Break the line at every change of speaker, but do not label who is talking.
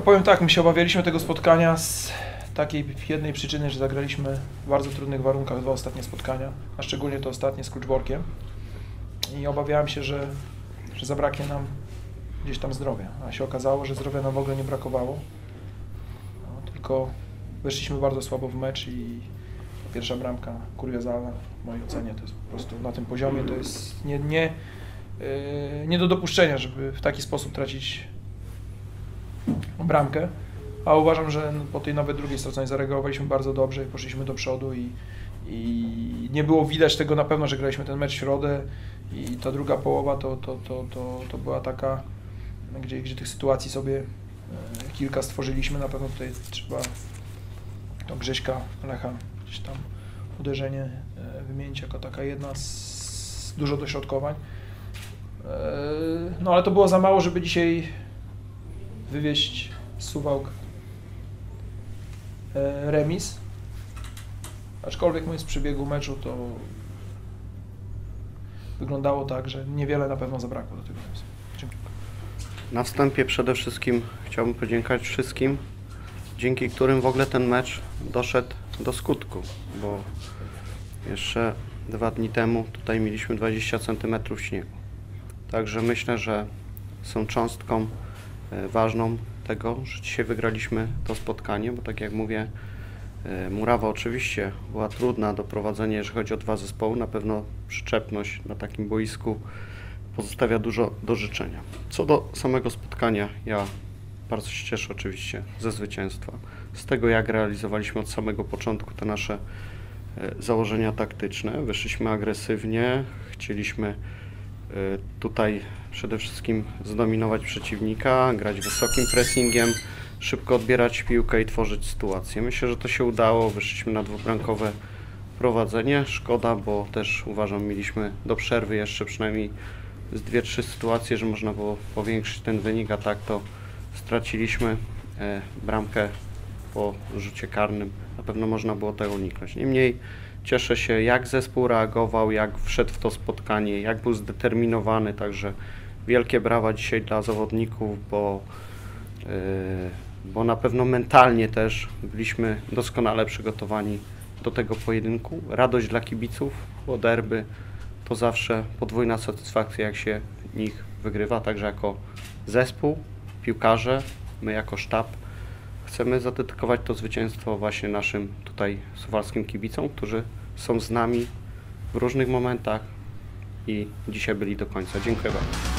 powiem tak, my się obawialiśmy tego spotkania z takiej jednej przyczyny, że zagraliśmy w bardzo trudnych warunkach dwa ostatnie spotkania, a szczególnie to ostatnie z Kluczborkiem. I obawiałem się, że, że zabraknie nam gdzieś tam zdrowia, a się okazało, że zdrowia nam w ogóle nie brakowało. No, tylko weszliśmy bardzo słabo w mecz i pierwsza bramka kuriozalna w mojej ocenie to jest po prostu na tym poziomie to jest nie, nie, yy, nie do dopuszczenia, żeby w taki sposób tracić bramkę. A uważam, że po tej nawet drugiej stronie zareagowaliśmy bardzo dobrze i poszliśmy do przodu i, i nie było widać tego na pewno, że graliśmy ten mecz w środę i ta druga połowa to, to, to, to, to była taka, gdzie, gdzie tych sytuacji sobie e, kilka stworzyliśmy. Na pewno tutaj trzeba to Grześka Lecha gdzieś tam uderzenie e, wymienić jako taka jedna z dużo dośrodkowań. E, No ale to było za mało, żeby dzisiaj wywieźć Suwałk e, remis. Aczkolwiek mówiąc z przebiegu meczu to wyglądało tak, że niewiele na pewno zabrakło do tego remisu.
Na wstępie przede wszystkim chciałbym podziękować wszystkim, dzięki którym w ogóle ten mecz doszedł do skutku, bo jeszcze dwa dni temu tutaj mieliśmy 20 cm śniegu. Także myślę, że są cząstką ważną tego, że dzisiaj wygraliśmy to spotkanie, bo tak jak mówię, e, Murawa oczywiście była trudna do prowadzenia, jeżeli chodzi o dwa zespoły. Na pewno przyczepność na takim boisku pozostawia dużo do życzenia. Co do samego spotkania, ja bardzo się cieszę oczywiście ze zwycięstwa, z tego jak realizowaliśmy od samego początku te nasze e, założenia taktyczne. Wyszliśmy agresywnie, chcieliśmy e, tutaj przede wszystkim zdominować przeciwnika, grać wysokim pressingiem, szybko odbierać piłkę i tworzyć sytuację. Myślę, że to się udało. Wyszliśmy na dwubramkowe prowadzenie. Szkoda, bo też uważam, mieliśmy do przerwy jeszcze przynajmniej z dwie, trzy sytuacje, że można było powiększyć ten wynik, a tak to straciliśmy e, bramkę po rzucie karnym. Na pewno można było tego uniknąć. Niemniej cieszę się, jak zespół reagował, jak wszedł w to spotkanie, jak był zdeterminowany, także wielkie brawa dzisiaj dla zawodników, bo, e, bo na pewno mentalnie też byliśmy doskonale przygotowani do tego pojedynku. Radość dla kibiców, bo derby to zawsze podwójna satysfakcja, jak się nich wygrywa. Także jako zespół, piłkarze, my jako sztab chcemy zadedykować to zwycięstwo właśnie naszym tutaj suwalskim kibicom, którzy są z nami w różnych momentach i dzisiaj byli do końca. Dziękuję bardzo.